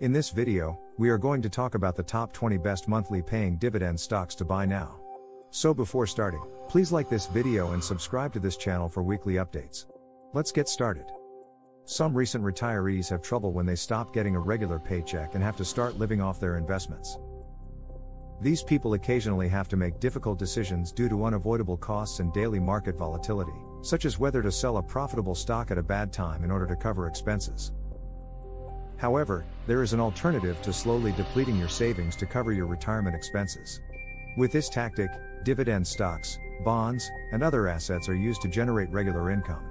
In this video, we are going to talk about the top 20 best monthly paying dividend stocks to buy now. So before starting, please like this video and subscribe to this channel for weekly updates. Let's get started. Some recent retirees have trouble when they stop getting a regular paycheck and have to start living off their investments. These people occasionally have to make difficult decisions due to unavoidable costs and daily market volatility, such as whether to sell a profitable stock at a bad time in order to cover expenses. However, there is an alternative to slowly depleting your savings to cover your retirement expenses. With this tactic, dividend stocks, bonds, and other assets are used to generate regular income.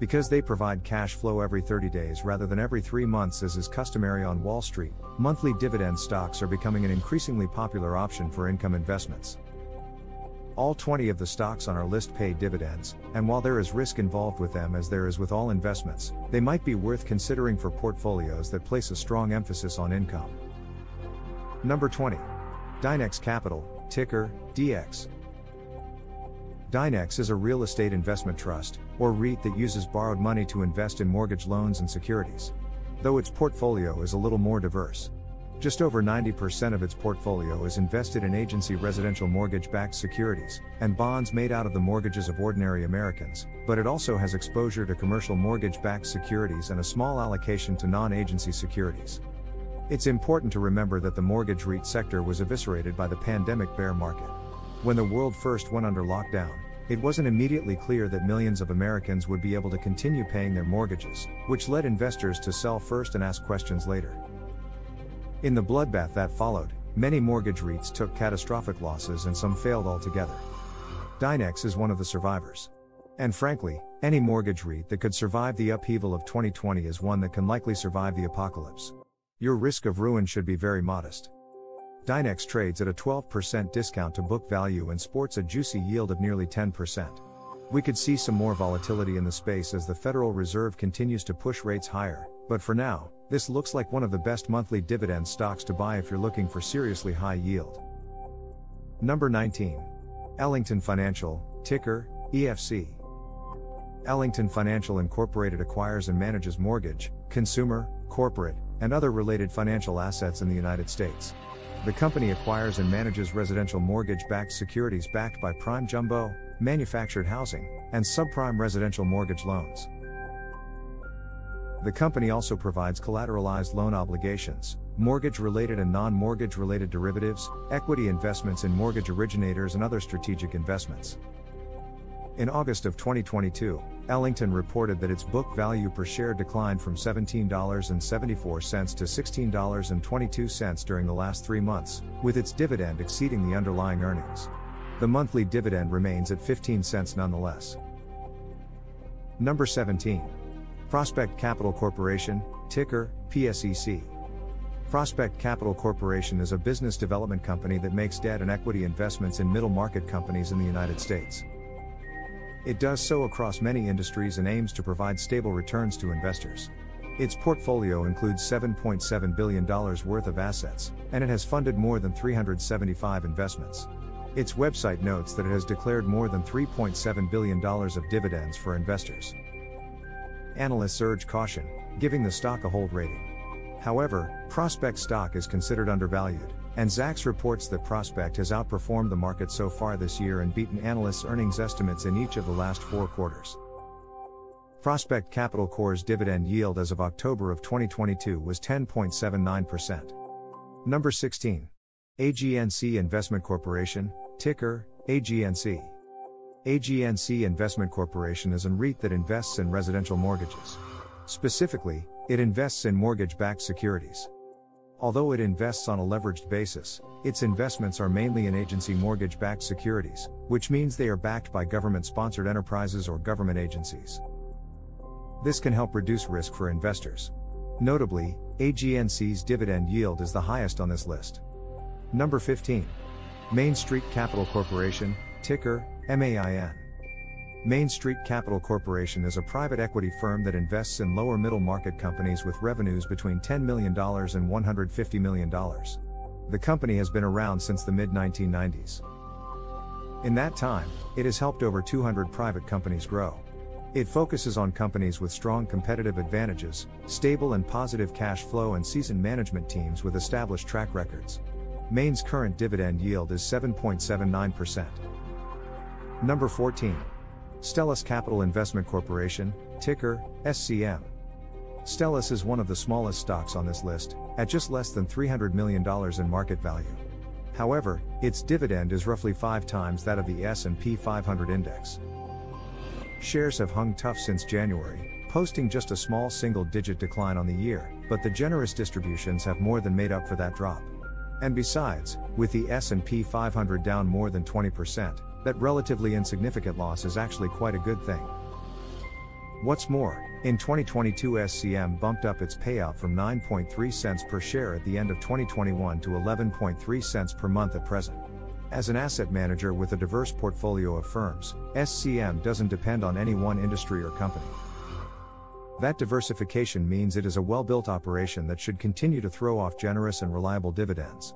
Because they provide cash flow every 30 days rather than every 3 months as is customary on Wall Street, monthly dividend stocks are becoming an increasingly popular option for income investments. All 20 of the stocks on our list pay dividends, and while there is risk involved with them as there is with all investments, they might be worth considering for portfolios that place a strong emphasis on income. Number 20. Dynex Capital, ticker DX. Dynex is a real estate investment trust, or REIT that uses borrowed money to invest in mortgage loans and securities. Though its portfolio is a little more diverse. Just over 90% of its portfolio is invested in agency residential mortgage backed securities and bonds made out of the mortgages of ordinary Americans, but it also has exposure to commercial mortgage backed securities and a small allocation to non agency securities. It's important to remember that the mortgage REIT sector was eviscerated by the pandemic bear market. When the world first went under lockdown, it wasn't immediately clear that millions of Americans would be able to continue paying their mortgages, which led investors to sell first and ask questions later. In the bloodbath that followed, many mortgage REITs took catastrophic losses and some failed altogether. Dynex is one of the survivors. And frankly, any mortgage REIT that could survive the upheaval of 2020 is one that can likely survive the apocalypse. Your risk of ruin should be very modest. Dynex trades at a 12% discount to book value and sports a juicy yield of nearly 10%. We could see some more volatility in the space as the Federal Reserve continues to push rates higher, but for now, this looks like one of the best monthly dividend stocks to buy if you're looking for seriously high yield. Number 19. Ellington Financial, ticker, EFC. Ellington Financial Incorporated acquires and manages mortgage, consumer, corporate, and other related financial assets in the United States. The company acquires and manages residential mortgage backed securities backed by prime jumbo, manufactured housing, and subprime residential mortgage loans. The company also provides collateralized loan obligations, mortgage related and non mortgage related derivatives, equity investments in mortgage originators, and other strategic investments. In August of 2022, Ellington reported that its book value per share declined from $17.74 to $16.22 during the last three months, with its dividend exceeding the underlying earnings. The monthly dividend remains at 15 cents nonetheless. Number 17. Prospect Capital Corporation, ticker, PSEC. Prospect Capital Corporation is a business development company that makes debt and equity investments in middle market companies in the United States. It does so across many industries and aims to provide stable returns to investors. Its portfolio includes $7.7 billion worth of assets, and it has funded more than 375 investments. Its website notes that it has declared more than $3.7 billion of dividends for investors analysts urge caution, giving the stock a hold rating. However, Prospect stock is considered undervalued, and Zacks reports that Prospect has outperformed the market so far this year and beaten analysts' earnings estimates in each of the last four quarters. Prospect Capital Corp's dividend yield as of October of 2022 was 10.79%. Number 16. AGNC Investment Corporation, ticker, AGNC. AGNC Investment Corporation is a REIT that invests in residential mortgages. Specifically, it invests in mortgage backed securities. Although it invests on a leveraged basis, its investments are mainly in agency mortgage backed securities, which means they are backed by government sponsored enterprises or government agencies. This can help reduce risk for investors. Notably, AGNC's dividend yield is the highest on this list. Number 15. Main Street Capital Corporation, ticker MAIN. Main Street Capital Corporation is a private equity firm that invests in lower middle market companies with revenues between $10 million and $150 million. The company has been around since the mid 1990s. In that time, it has helped over 200 private companies grow. It focuses on companies with strong competitive advantages, stable and positive cash flow, and seasoned management teams with established track records. Main's current dividend yield is 7.79%. Number 14. Stellus Capital Investment Corporation, ticker SCM. Stellus is one of the smallest stocks on this list, at just less than $300 million in market value. However, its dividend is roughly 5 times that of the S&P 500 index. Shares have hung tough since January, posting just a small single-digit decline on the year, but the generous distributions have more than made up for that drop. And besides, with the S&P 500 down more than 20%, that relatively insignificant loss is actually quite a good thing. What's more, in 2022 SCM bumped up its payout from 9.3 cents per share at the end of 2021 to 11.3 cents per month at present. As an asset manager with a diverse portfolio of firms, SCM doesn't depend on any one industry or company. That diversification means it is a well built operation that should continue to throw off generous and reliable dividends.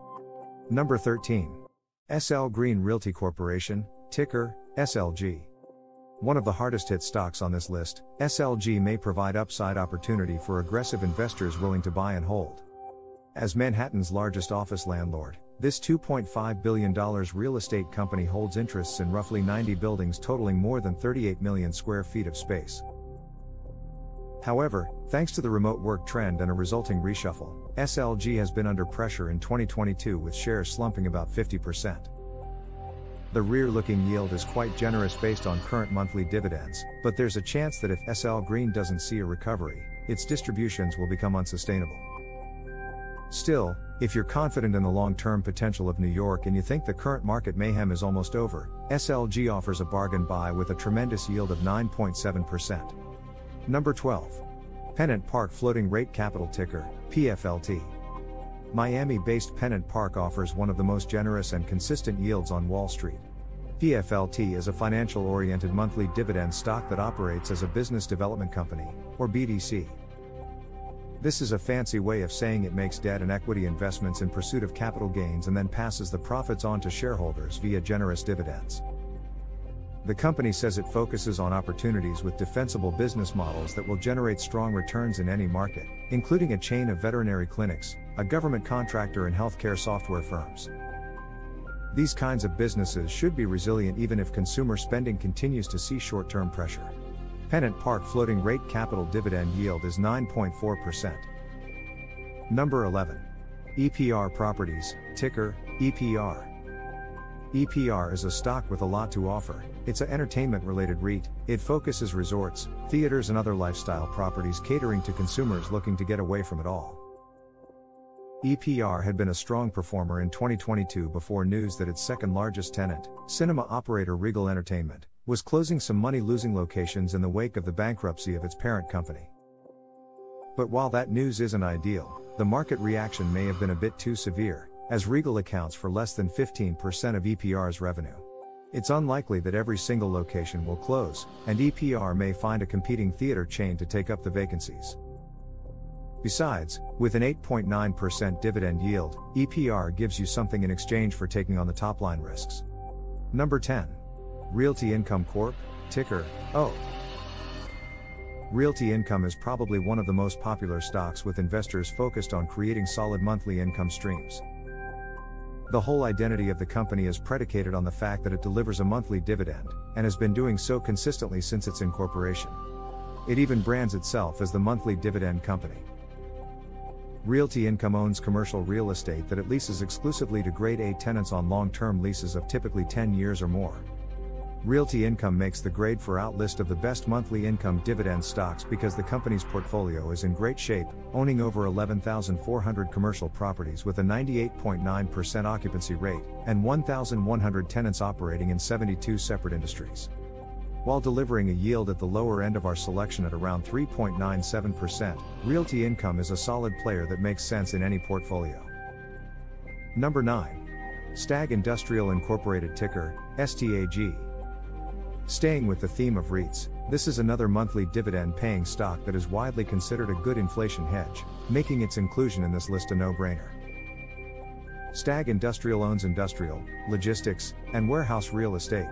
Number 13. SL Green Realty Corporation, ticker SLG. One of the hardest hit stocks on this list, SLG may provide upside opportunity for aggressive investors willing to buy and hold. As Manhattan's largest office landlord, this $2.5 billion real estate company holds interests in roughly 90 buildings totaling more than 38 million square feet of space. However, thanks to the remote work trend and a resulting reshuffle, SLG has been under pressure in 2022 with shares slumping about 50%. The rear looking yield is quite generous based on current monthly dividends, but there's a chance that if SL Green doesn't see a recovery, its distributions will become unsustainable. Still, if you're confident in the long term potential of New York and you think the current market mayhem is almost over, SLG offers a bargain buy with a tremendous yield of 9.7%. Number 12. Pennant Park Floating Rate Capital Ticker, PFLT. Miami based Pennant Park offers one of the most generous and consistent yields on Wall Street. PFLT is a financial oriented monthly dividend stock that operates as a business development company, or BDC. This is a fancy way of saying it makes debt and equity investments in pursuit of capital gains and then passes the profits on to shareholders via generous dividends. The company says it focuses on opportunities with defensible business models that will generate strong returns in any market, including a chain of veterinary clinics, a government contractor, and healthcare software firms. These kinds of businesses should be resilient even if consumer spending continues to see short term pressure. Pennant Park floating rate capital dividend yield is 9.4%. Number 11. EPR Properties, ticker, EPR. EPR is a stock with a lot to offer. It's an entertainment related REIT. It focuses resorts, theaters and other lifestyle properties catering to consumers looking to get away from it all. EPR had been a strong performer in 2022 before news that its second largest tenant, cinema operator Regal Entertainment, was closing some money losing locations in the wake of the bankruptcy of its parent company. But while that news isn't ideal, the market reaction may have been a bit too severe, as Regal accounts for less than 15% of EPR's revenue. It's unlikely that every single location will close, and EPR may find a competing theater chain to take up the vacancies. Besides, with an 8.9% dividend yield, EPR gives you something in exchange for taking on the top line risks. Number 10. Realty Income Corp, ticker, O. Realty Income is probably one of the most popular stocks with investors focused on creating solid monthly income streams. The whole identity of the company is predicated on the fact that it delivers a monthly dividend, and has been doing so consistently since its incorporation. It even brands itself as the monthly dividend company. Realty Income owns commercial real estate that it leases exclusively to grade A tenants on long term leases of typically 10 years or more. Realty Income makes the grade for out list of the best monthly income dividend stocks because the company's portfolio is in great shape, owning over 11,400 commercial properties with a 98.9% occupancy rate and 1,100 tenants operating in 72 separate industries. While delivering a yield at the lower end of our selection at around 3.97%, Realty Income is a solid player that makes sense in any portfolio. Number 9. Stag Industrial Incorporated ticker, STAG. Staying with the theme of REITs, this is another monthly dividend paying stock that is widely considered a good inflation hedge, making its inclusion in this list a no brainer. Stag Industrial owns industrial, logistics, and warehouse real estate.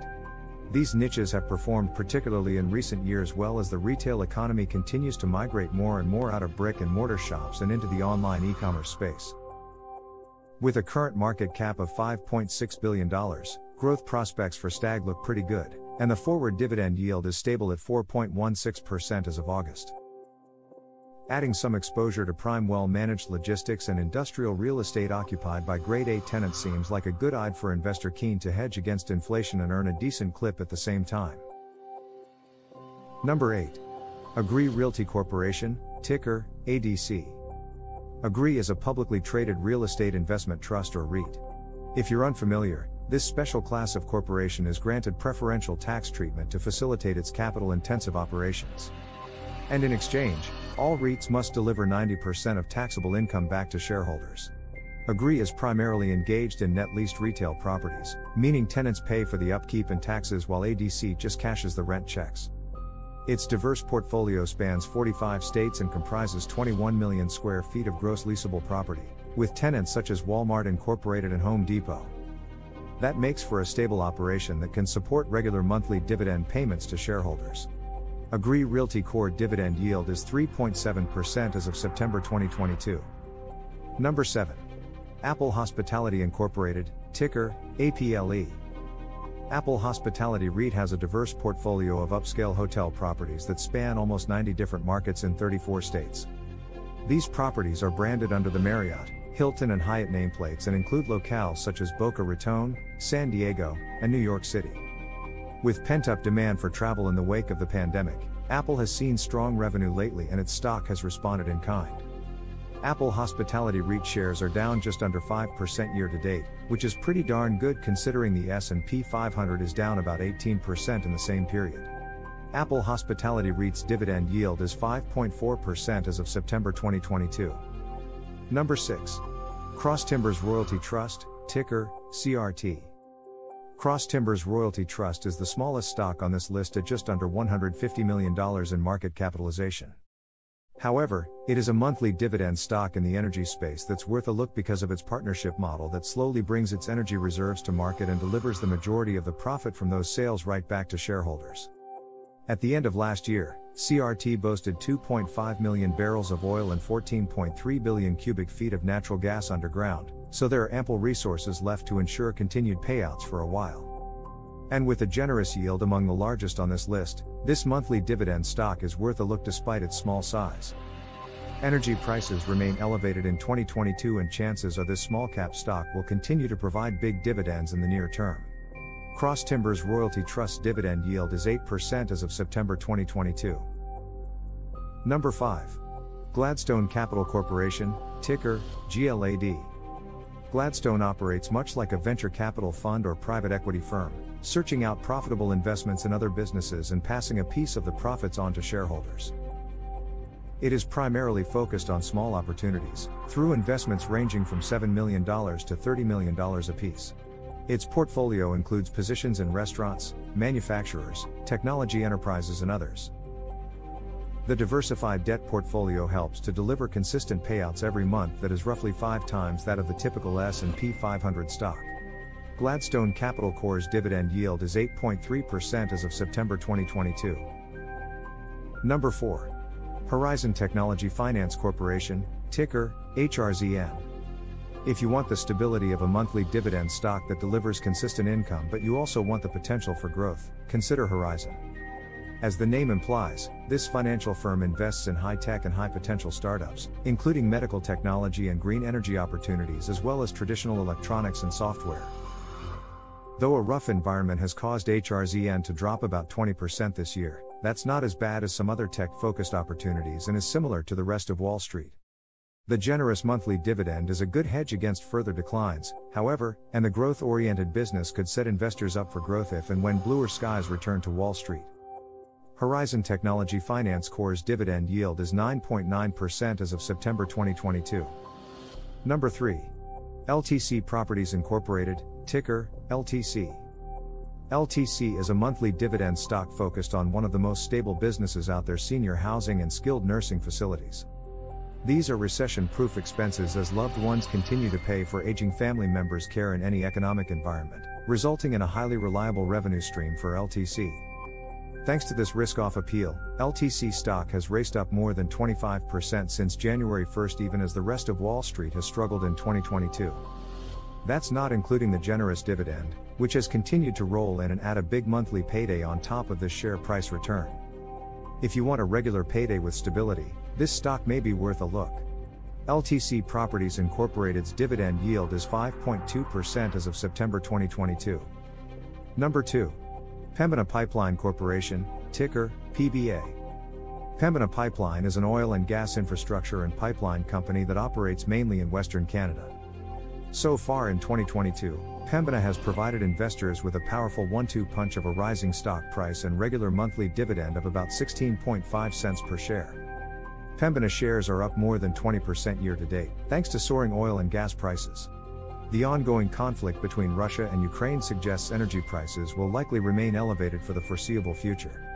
These niches have performed particularly in recent years well as the retail economy continues to migrate more and more out of brick and mortar shops and into the online e commerce space. With a current market cap of $5.6 billion, growth prospects for Stag look pretty good, and the forward dividend yield is stable at 4.16% as of August. Adding some exposure to prime well managed logistics and industrial real estate occupied by grade A tenants seems like a good ide for investor keen to hedge against inflation and earn a decent clip at the same time. Number 8. Agree Realty Corporation, ticker ADC. Agree is a publicly traded real estate investment trust or REIT. If you're unfamiliar, this special class of corporation is granted preferential tax treatment to facilitate its capital intensive operations. And in exchange, all REITs must deliver 90% of taxable income back to shareholders. Agree is primarily engaged in net leased retail properties, meaning tenants pay for the upkeep and taxes while ADC just cashes the rent checks. Its diverse portfolio spans 45 states and comprises 21 million square feet of gross leasable property, with tenants such as Walmart Incorporated and Home Depot. That makes for a stable operation that can support regular monthly dividend payments to shareholders. Agree Realty Corp dividend yield is 3.7% as of September 2022. Number 7. Apple Hospitality Incorporated, ticker APLE. Apple Hospitality REIT has a diverse portfolio of upscale hotel properties that span almost 90 different markets in 34 states. These properties are branded under the Marriott, Hilton, and Hyatt nameplates and include locales such as Boca Raton, San Diego, and New York City. With pent up demand for travel in the wake of the pandemic, Apple has seen strong revenue lately and its stock has responded in kind. Apple Hospitality REIT shares are down just under 5% year to date, which is pretty darn good considering the S&P 500 is down about 18% in the same period. Apple Hospitality REIT's dividend yield is 5.4% as of September 2022. Number 6. Cross Timbers Royalty Trust, ticker CRT. Cross Timbers Royalty Trust is the smallest stock on this list at just under $150 million in market capitalization. However, it is a monthly dividend stock in the energy space that's worth a look because of its partnership model that slowly brings its energy reserves to market and delivers the majority of the profit from those sales right back to shareholders. At the end of last year, CRT boasted 2.5 million barrels of oil and 14.3 billion cubic feet of natural gas underground, so there are ample resources left to ensure continued payouts for a while. And with a generous yield among the largest on this list, this monthly dividend stock is worth a look despite its small size. Energy prices remain elevated in 2022 and chances are this small cap stock will continue to provide big dividends in the near term. Cross Timbers Royalty Trust dividend yield is 8% as of September 2022. Number 5. Gladstone Capital Corporation, ticker GLAD. Gladstone operates much like a venture capital fund or private equity firm, searching out profitable investments in other businesses and passing a piece of the profits on to shareholders. It is primarily focused on small opportunities, through investments ranging from $7 million to $30 million apiece. Its portfolio includes positions in restaurants, manufacturers, technology enterprises, and others. The diversified debt portfolio helps to deliver consistent payouts every month that is roughly 5 times that of the typical S&P 500 stock. Gladstone Capital Corp's dividend yield is 8.3% as of September 2022. Number 4. Horizon Technology Finance Corporation, ticker HRZN. If you want the stability of a monthly dividend stock that delivers consistent income but you also want the potential for growth, consider Horizon. As the name implies, this financial firm invests in high tech and high potential startups, including medical technology and green energy opportunities, as well as traditional electronics and software. Though a rough environment has caused HRZN to drop about 20% this year, that's not as bad as some other tech focused opportunities and is similar to the rest of Wall Street. The generous monthly dividend is a good hedge against further declines, however, and the growth oriented business could set investors up for growth if and when bluer skies return to Wall Street. Horizon Technology Finance Corp's dividend yield is 9.9% as of September 2022. Number 3. LTC Properties Incorporated, ticker LTC. LTC is a monthly dividend stock focused on one of the most stable businesses out there senior housing and skilled nursing facilities. These are recession proof expenses as loved ones continue to pay for aging family members' care in any economic environment, resulting in a highly reliable revenue stream for LTC. Thanks to this risk off appeal, LTC stock has raced up more than 25% since January 1st, even as the rest of Wall Street has struggled in 2022. That's not including the generous dividend, which has continued to roll in and add a big monthly payday on top of this share price return. If you want a regular payday with stability, this stock may be worth a look. LTC Properties Incorporated's dividend yield is 5.2% as of September 2022. Number 2. Pembina Pipeline Corporation, ticker PBA. Pembina Pipeline is an oil and gas infrastructure and pipeline company that operates mainly in Western Canada. So far in 2022, Pembina has provided investors with a powerful one two punch of a rising stock price and regular monthly dividend of about 16.5 cents per share. Pembina shares are up more than 20% year to date, thanks to soaring oil and gas prices. The ongoing conflict between Russia and Ukraine suggests energy prices will likely remain elevated for the foreseeable future.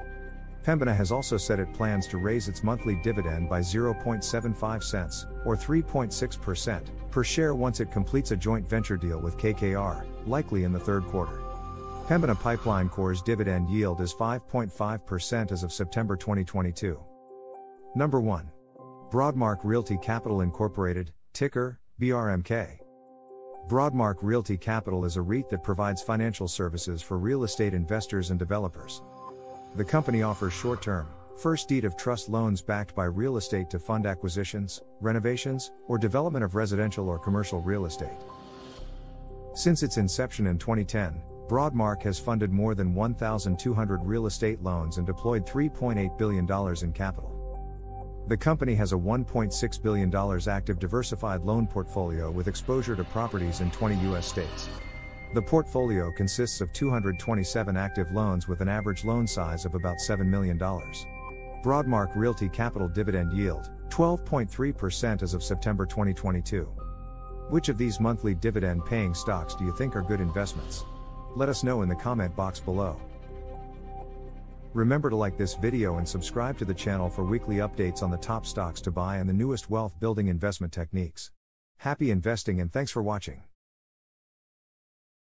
Pembina has also said it plans to raise its monthly dividend by 0.75 cents, or 3.6%, per share once it completes a joint venture deal with KKR, likely in the third quarter. Pembina Pipeline Corp's dividend yield is 5.5% as of September 2022. Number 1. Broadmark Realty Capital Incorporated, ticker BRMK. Broadmark Realty Capital is a REIT that provides financial services for real estate investors and developers. The company offers short term, first deed of trust loans backed by real estate to fund acquisitions, renovations, or development of residential or commercial real estate. Since its inception in 2010, Broadmark has funded more than 1,200 real estate loans and deployed $3.8 billion in capital. The company has a $1.6 billion active diversified loan portfolio with exposure to properties in 20 U.S. states. The portfolio consists of 227 active loans with an average loan size of about $7 million. Broadmark Realty Capital dividend yield 12.3% as of September 2022. Which of these monthly dividend paying stocks do you think are good investments? Let us know in the comment box below. Remember to like this video and subscribe to the channel for weekly updates on the top stocks to buy and the newest wealth building investment techniques. Happy investing and thanks for watching.